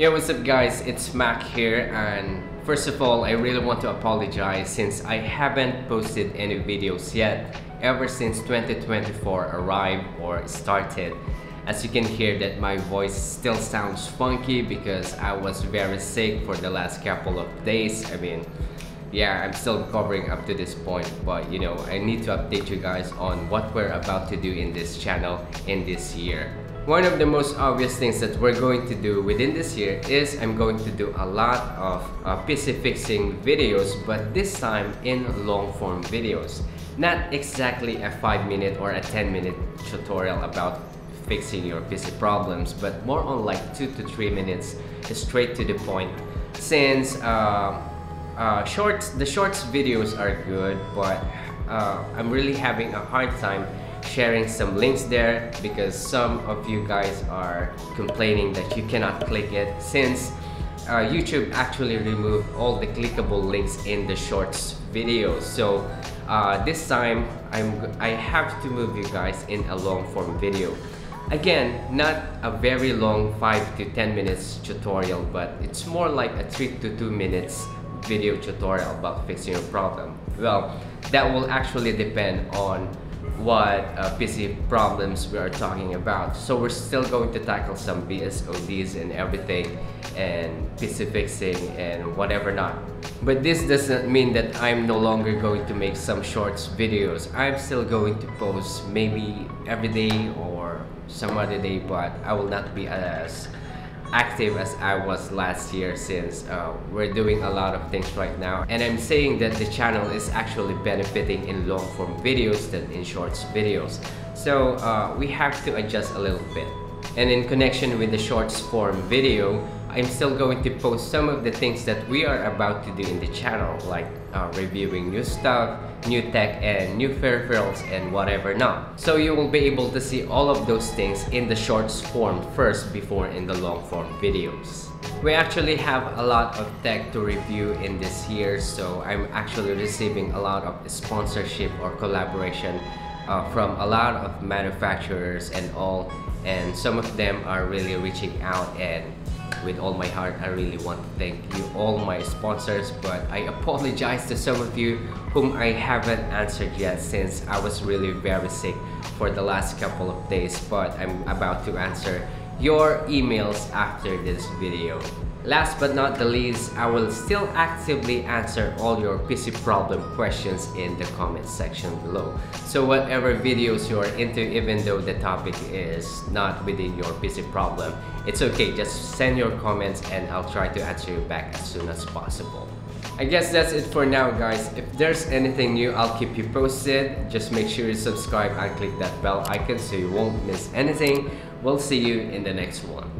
Yeah, what's up guys? It's Mac here and first of all, I really want to apologize since I haven't posted any videos yet ever since 2024 arrived or started. As you can hear that my voice still sounds funky because I was very sick for the last couple of days. I mean, yeah, I'm still recovering up to this point, but you know, I need to update you guys on what we're about to do in this channel in this year. One of the most obvious things that we're going to do within this year is I'm going to do a lot of uh, PC fixing videos but this time in long form videos. Not exactly a 5 minute or a 10 minute tutorial about fixing your PC problems but more on like 2 to 3 minutes straight to the point since uh, uh, shorts the shorts videos are good but uh, I'm really having a hard time sharing some links there because some of you guys are complaining that you cannot click it since uh, YouTube actually removed all the clickable links in the shorts videos so uh, this time I'm I have to move you guys in a long form video. Again not a very long 5 to 10 minutes tutorial but it's more like a 3 to 2 minutes video tutorial about fixing your problem. Well that will actually depend on what uh, PC problems we are talking about. So we're still going to tackle some BSODs and everything and PC fixing and whatever not. But this doesn't mean that I'm no longer going to make some shorts videos. I'm still going to post maybe every day or some other day but I will not be as active as I was last year since uh, we're doing a lot of things right now. And I'm saying that the channel is actually benefiting in long form videos than in shorts videos. So uh, we have to adjust a little bit. And in connection with the shorts form video I'm still going to post some of the things that we are about to do in the channel like uh, reviewing new stuff, new tech and new peripherals and whatever not. So you will be able to see all of those things in the shorts form first before in the long form videos. We actually have a lot of tech to review in this year so I'm actually receiving a lot of sponsorship or collaboration uh, from a lot of manufacturers and all and some of them are really reaching out and with all my heart I really want to thank you all my sponsors but I apologize to some of you whom I haven't answered yet since I was really very sick for the last couple of days but I'm about to answer your emails after this video. Last but not the least, I will still actively answer all your PC problem questions in the comment section below. So whatever videos you are into, even though the topic is not within your PC problem, it's okay, just send your comments and I'll try to answer you back as soon as possible. I guess that's it for now guys. If there's anything new, I'll keep you posted. Just make sure you subscribe and click that bell icon so you won't miss anything. We'll see you in the next one.